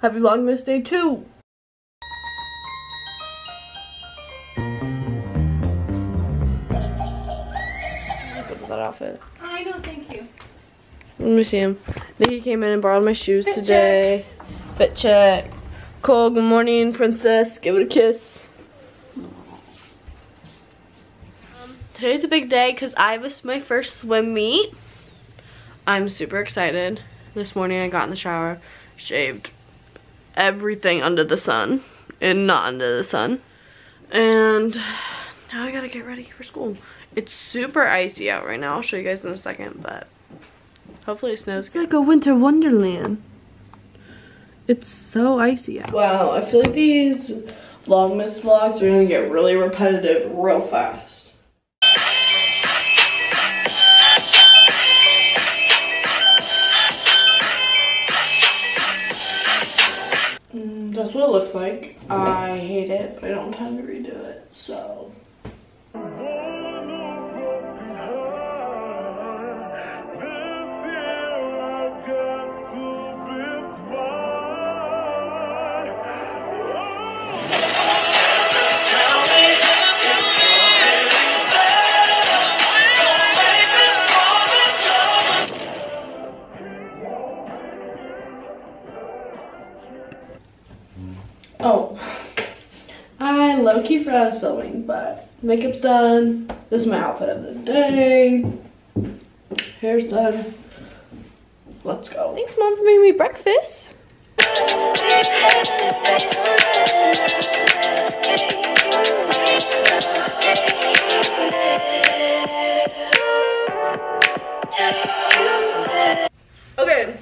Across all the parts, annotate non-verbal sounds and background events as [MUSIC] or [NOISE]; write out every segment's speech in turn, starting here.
Happy Vlogmas Day 2. Look that outfit. I don't thank you. Let me see him. Nikki came in and borrowed my shoes today. Fit check. Cole, good morning, princess. Give it a kiss. Um, today's a big day because I was my first swim meet. I'm super excited. This morning I got in the shower, shaved everything under the sun and not under the sun. And now I gotta get ready for school. It's super icy out right now. I'll show you guys in a second, but hopefully it snows It's like a winter wonderland. It's so icy out. Wow, I feel like these Vlogmas vlogs are gonna get really repetitive real fast. That's what it looks like. I hate it, but I don't have time to redo it, so. Oh, I low key forgot I was filming, but makeup's done. This is my outfit of the day. Hair's done. Let's go. Thanks, Mom, for making me breakfast. Okay,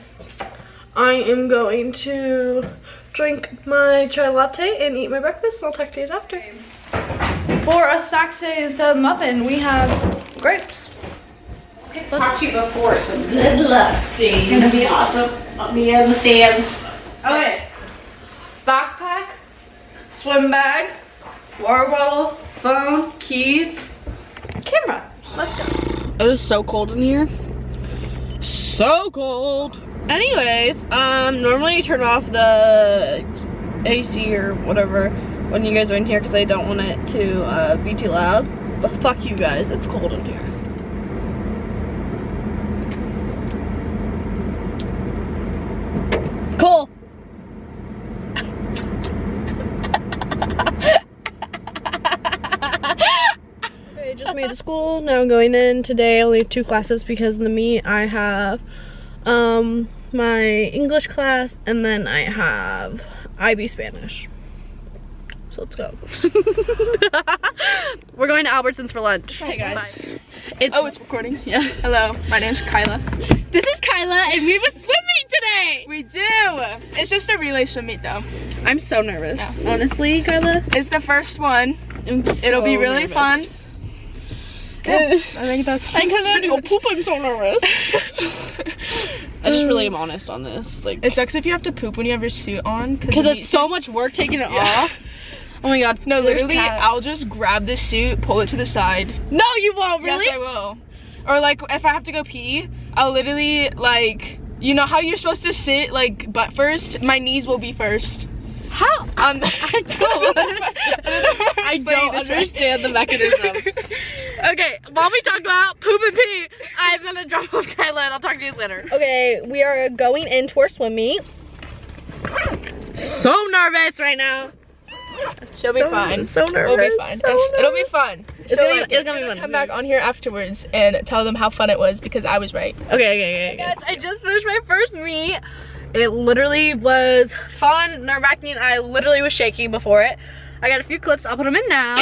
I am going to drink my chai latte and eat my breakfast. and I'll talk to you after. For a snack today instead of muffin, we have grapes. I've Talked to you before, so good luck. It's gonna be awesome. I'll be on the stands. Okay, backpack, swim bag, water bottle, phone, keys, camera. Let's go. It is so cold in here. So cold. Anyways, um, normally I turn off the AC or whatever when you guys are in here because I don't want it to uh, be too loud. But fuck you guys, it's cold in here. Cole. Okay, just made it to school. Now I'm going in today. I only have two classes because in the meet I have um my English class and then I have IB Spanish. So let's go. [LAUGHS] We're going to Albertsons for lunch. Hey, guys. It's, Oh, it's recording? yeah. Hello, my name's Kyla. This is Kyla and we have a swim meet today. We do! It's just a relay swim meet though. I'm so nervous. Honestly, Kyla. It's the first one. I'm It'll be really nervous. fun. Yeah. I think that's, I that's kind pretty of much- poop. I'm so nervous. I just really am honest on this, like, It sucks if you have to poop when you have your suit on. because it's so much work taking it Yeah. off. [LAUGHS] Oh my god. No, literally, cat. I'll just grab the suit, pull it to the side. No, you won't. Really? Yes, I will. Or like, if I have to go pee, I'll literally like, you know how you're supposed to sit like butt first? My knees will be first. How? Um, [LAUGHS] [LAUGHS] I don't. I don't understand the mechanisms. Okay, while we talk about poop and pee, I'm gonna drop off Kyla and I'll talk to you later. Okay, we are going into our swim meet. So nervous right now. She'll be So- fine. so We'll be nervous, fine. so It's- it'll be fun. It's So, gonna be- like, it's gonna be we're fun. Come back on here afterwards and tell them how fun it was because I was right. Okay, okay, okay. Guys, I just finished my first meet. It literally was fun, nerve wracking. I literally was shaking before it. I got a few clips. I'll put them in now.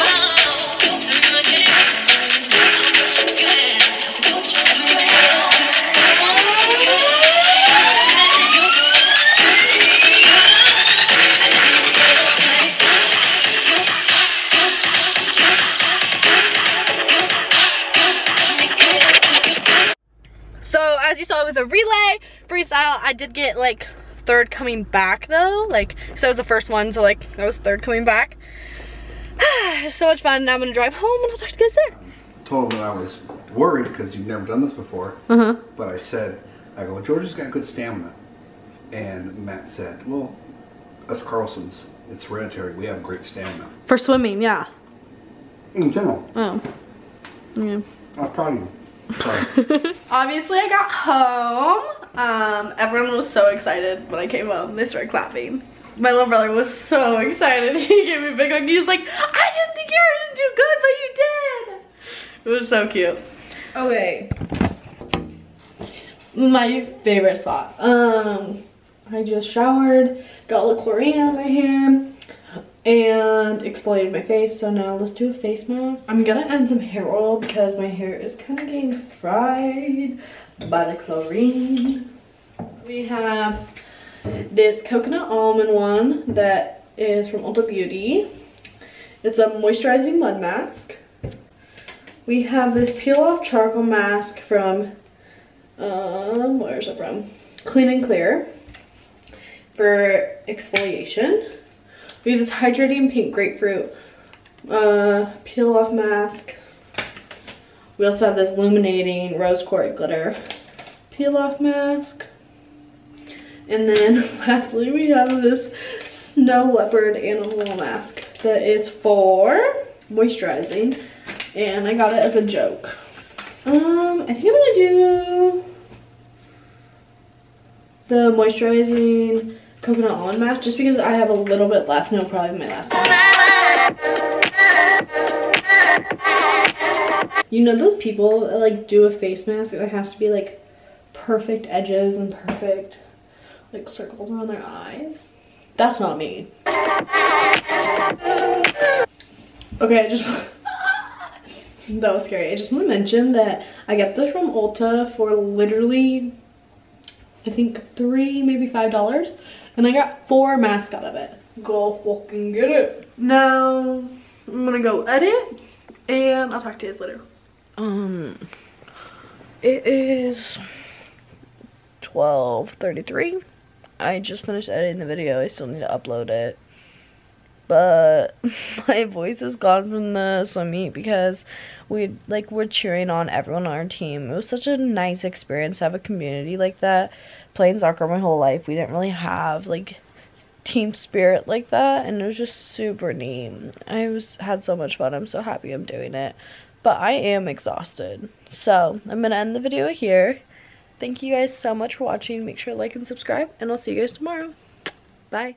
As you saw, it was a relay freestyle. I did get like third coming back though, like so I was the first one, so like I was third coming back. [SIGHS] so much fun. Now I'm gonna drive home and I'll talk to you guys there. told him that I was worried because you've never done this before. Uh huh. But I said, I go, Georgia's got good stamina. And Matt said, well, us Carlsons, it's hereditary. We have great stamina. For swimming, yeah. In general, Oh. Yeah. I'm proud of you. [LAUGHS] Obviously, I got home. Um, everyone was so excited when I came home. They started clapping. My little brother was so excited. [LAUGHS] He gave me a big hug. He was like, I didn't think you were gonna do good, but you did. It was so cute. Okay. My favorite spot. Um, I just showered, got little chlorine out of my hair, and exfoliated my face. So now let's do a face mask. I'm gonna add some hair oil because my hair is kind of getting fried by the chlorine. We have this coconut almond one that is from Ulta Beauty. It's a moisturizing mud mask. We have this peel off charcoal mask from, um, where's it from? Clean and Clear for exfoliation. We have this hydrating pink grapefruit uh, peel off mask. We also have this illuminating rose quartz glitter peel off mask. And then [LAUGHS] lastly we have this snow leopard animal mask that is for moisturizing and I got it as a joke. Um, I think I'm gonna do the moisturizing coconut almond mask just because I have a little bit left and it'll probably be my last one. You know those people that like do a face mask it has to be like perfect edges and perfect like circles around their eyes? That's not me. Okay, I just [LAUGHS] that was scary. I just want to mention that I get this from Ulta for literally I think three, maybe five dollars. And I got four masks out of it. Go fucking get it. Now I'm gonna go edit and I'll talk to you guys later. Um, it is 12:33. I just finished editing the video. I still need to upload it. But [LAUGHS] my voice is gone from the swim meet because we like we're cheering on everyone on our team. It was such a nice experience to have a community like that. Playing soccer my whole life, we didn't really have like team spirit like that and it was just super neat. I was had so much fun. I'm so happy I'm doing it. But I am exhausted. So I'm gonna end the video here. Thank you guys so much for watching. Make sure to like and subscribe and I'll see you guys tomorrow. Bye.